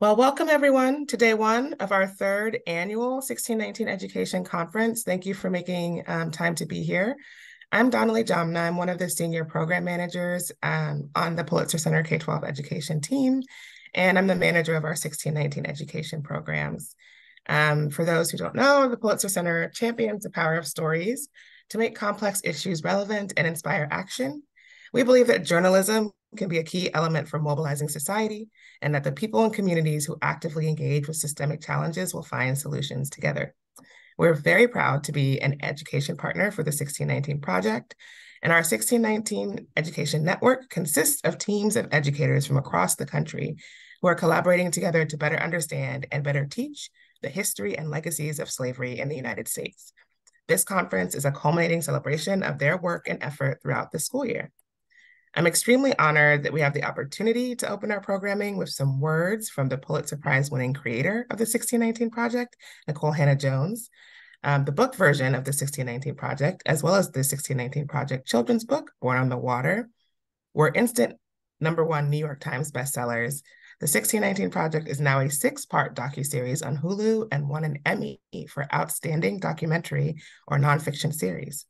Well, welcome everyone to day one of our third annual 1619 Education Conference. Thank you for making um, time to be here. I'm Donnelly Jamna. I'm one of the senior program managers um, on the Pulitzer Center K-12 education team, and I'm the manager of our 1619 education programs. Um, for those who don't know, the Pulitzer Center champions the power of stories to make complex issues relevant and inspire action. We believe that journalism can be a key element for mobilizing society, and that the people and communities who actively engage with systemic challenges will find solutions together. We're very proud to be an education partner for the 1619 Project, and our 1619 Education Network consists of teams of educators from across the country who are collaborating together to better understand and better teach the history and legacies of slavery in the United States. This conference is a culminating celebration of their work and effort throughout the school year. I'm extremely honored that we have the opportunity to open our programming with some words from the Pulitzer Prize winning creator of the 1619 Project, Nikole Hannah-Jones. Um, the book version of the 1619 Project, as well as the 1619 Project children's book, Born on the Water, were instant number one New York Times bestsellers. The 1619 Project is now a six-part docuseries on Hulu and won an Emmy for Outstanding Documentary or Nonfiction Series.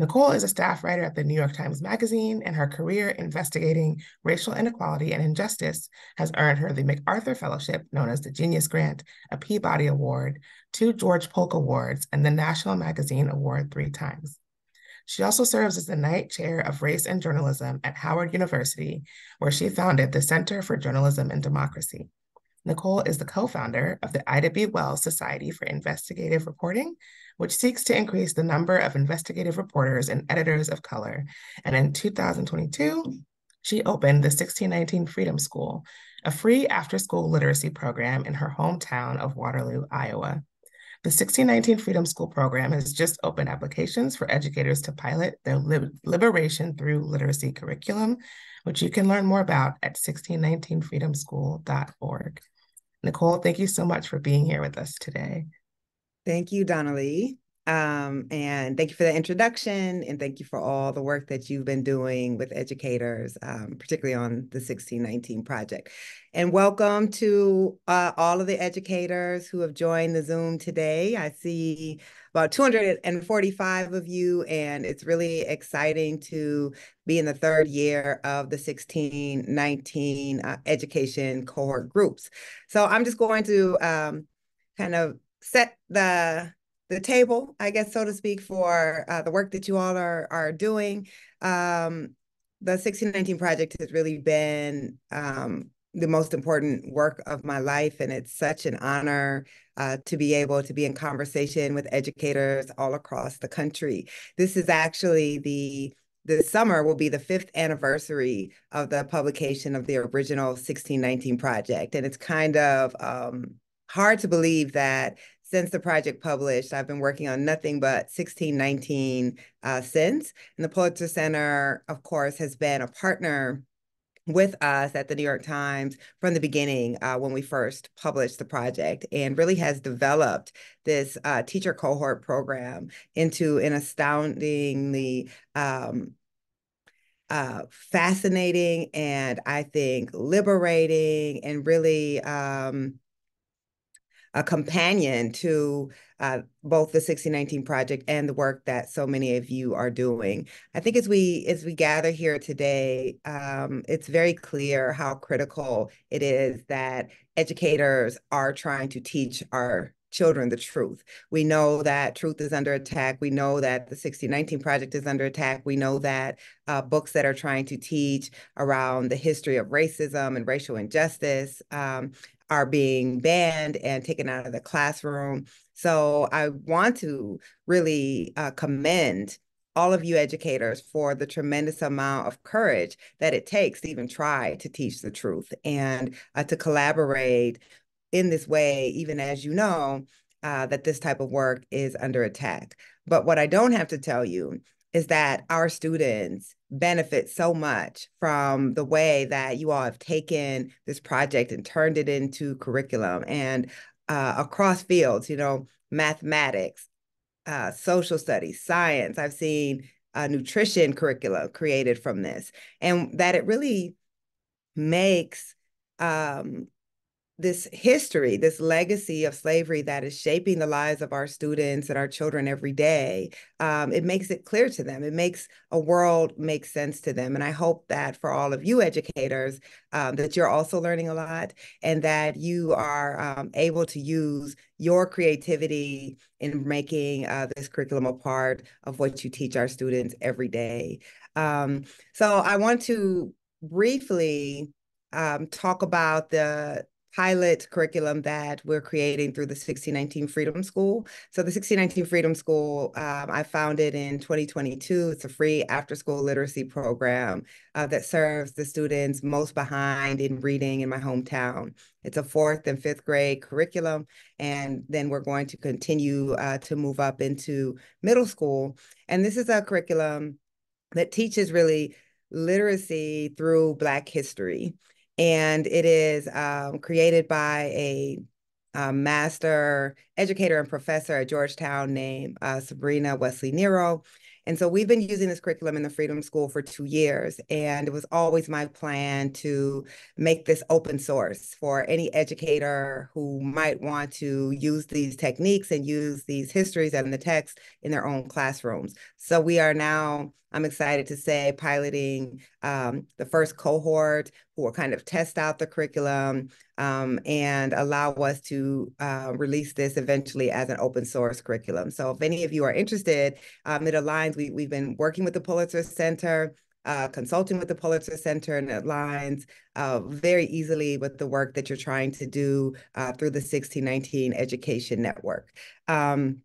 Nikole is a staff writer at the New York Times Magazine, and her career investigating racial inequality and injustice has earned her the MacArthur Fellowship, known as the Genius Grant, a Peabody Award, two George Polk Awards, and the National Magazine Award three times. She also serves as the Knight Chair of Race and Journalism at Howard University, where she founded the Center for Journalism and Democracy. Nikole is the co-founder of the Ida B. Wells Society for Investigative Reporting, which seeks to increase the number of investigative reporters and editors of color. And in 2022, she opened the 1619 Freedom School, a free after-school literacy program in her hometown of Waterloo, Iowa. The 1619 Freedom School program has just opened applications for educators to pilot their Liberation Through Literacy curriculum, which you can learn more about at 1619freedomschool.org. Nikole, thank you so much for being here with us today. Thank you, Donnelly. Um, and thank you for the introduction and thank you for all the work that you've been doing with educators, um, particularly on the 1619 project. And welcome to uh, all of the educators who have joined the Zoom today. I see about 245 of you, and it's really exciting to be in the third year of the 1619 uh, education cohort groups. So I'm just going to um, kind of set the the table, I guess, so to speak, for uh, the work that you all are are doing. Um, the 1619 project has really been um, the most important work of my life, and it's such an honor uh, to be able to be in conversation with educators all across the country. This is actually the this summer will be the fifth anniversary of the publication of the original 1619 project, and it's kind of um, hard to believe that since the project published, I've been working on nothing but 1619 uh, since. And the Pulitzer Center, of course, has been a partner with us at the New York Times from the beginning uh, when we first published the project and really has developed this uh, teacher cohort program into an astoundingly um, uh, fascinating and I think liberating and really um, a companion to uh, both the 1619 project and the work that so many of you are doing. I think as we as we gather here today, um, it's very clear how critical it is that educators are trying to teach our children the truth. We know that truth is under attack. We know that the 1619 Project is under attack. We know that uh, books that are trying to teach around the history of racism and racial injustice um, are being banned and taken out of the classroom. So I want to really uh, commend all of you educators for the tremendous amount of courage that it takes to even try to teach the truth and uh, to collaborate in this way, even as you know uh, that this type of work is under attack. But what I don't have to tell you is that our students benefit so much from the way that you all have taken this project and turned it into curriculum and uh, across fields, you know, mathematics, uh, social studies, science. I've seen a nutrition curriculum created from this, and that it really makes um, this history, this legacy of slavery that is shaping the lives of our students and our children every day, um, it makes it clear to them. It makes a world make sense to them. And I hope that for all of you educators, um, that you're also learning a lot and that you are um, able to use your creativity in making uh, this curriculum a part of what you teach our students every day. Um, so I want to briefly um, talk about the pilot curriculum that we're creating through the 1619 Freedom School. So the 1619 Freedom School, um, I founded in 2022. It's a free after-school literacy program uh, that serves the students most behind in reading in my hometown. It's a fourth and fifth grade curriculum, and then we're going to continue uh, to move up into middle school. And this is a curriculum that teaches really literacy through Black history and it is um, created by a, a, master educator and professor at Georgetown named uh, Sabrina Wesley Nero. And so we've been using this curriculum in the Freedom School for two years. And it was always my plan to make this open source for any educator who might want to use these techniques and use these histories and the text in their own classrooms. So we are now I'm excited to say piloting um, the first cohort who will kind of test out the curriculum um, and allow us to uh, release this eventually as an open source curriculum. So if any of you are interested, um, it aligns. We, we've been working with the Pulitzer Center, uh, consulting with the Pulitzer Center, and it aligns uh, very easily with the work that you're trying to do uh, through the 1619 Education Network. Um,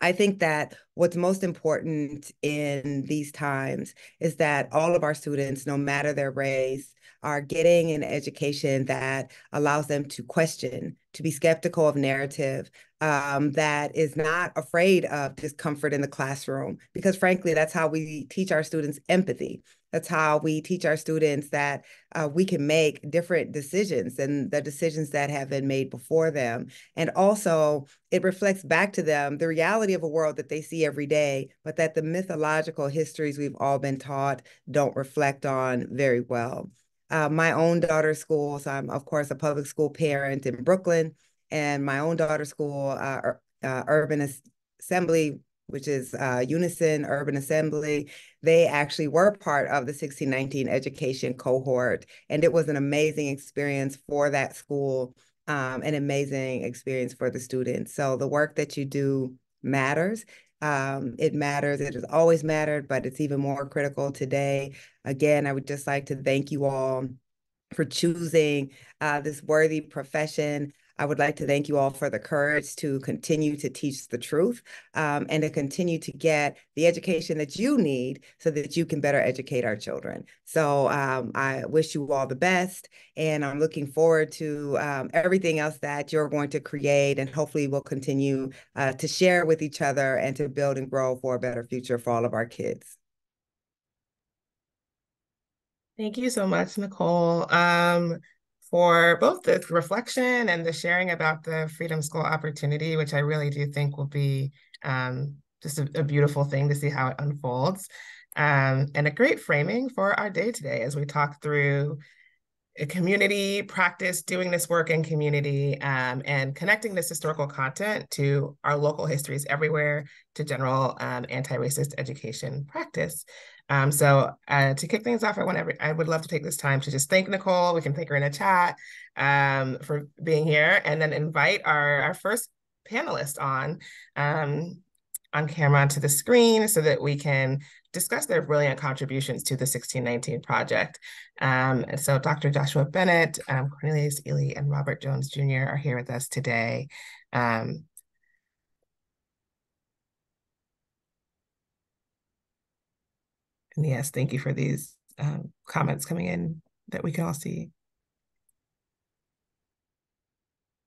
I think that what's most important in these times is that all of our students, no matter their race, are getting an education that allows them to question, to be skeptical of narrative, um, that is not afraid of discomfort in the classroom. Because frankly, that's how we teach our students empathy. That's how we teach our students that uh, we can make different decisions than the decisions that have been made before them. And also, it reflects back to them the reality of a world that they see every day, but that the mythological histories we've all been taught don't reflect on very well. Uh, my own daughter's school, so I'm, of course, a public school parent in Brooklyn, and my own daughter's school, uh, uh Urban Assembly, which is uh, Unison Urban Assembly, they actually were part of the 1619 education cohort. And it was an amazing experience for that school, um, an amazing experience for the students. So the work that you do matters. Um, it matters. It has always mattered, but it's even more critical today. Again, I would just like to thank you all for choosing uh, this worthy profession. I would like to thank you all for the courage to continue to teach the truth um, and to continue to get the education that you need so that you can better educate our children. So um, I wish you all the best, and I'm looking forward to um, everything else that you're going to create, and hopefully we'll continue uh, to share with each other and to build and grow for a better future for all of our kids. Thank you so much, Nikole. Um, for both the reflection and the sharing about the Freedom School opportunity, which I really do think will be um, just a, a, beautiful thing to see how it unfolds. Um, and a great framing for our day today as we talk through community practice, doing this work in community, um, and connecting this historical content to our local histories everywhere, to general um, anti-racist education practice. Um, so uh, to kick things off, I want every, I would love to take this time to just thank Nikole. We can thank her in a chat um, for being here, and then invite our our first panelist on um, on camera onto the screen so that we can discuss their brilliant contributions to the 1619 project. Um, and so Dr. Joshua Bennett, um, Cornelius Eady, and Robert Jones Jr. are here with us today. Um, And yes, thank you for these um, comments coming in that we can all see.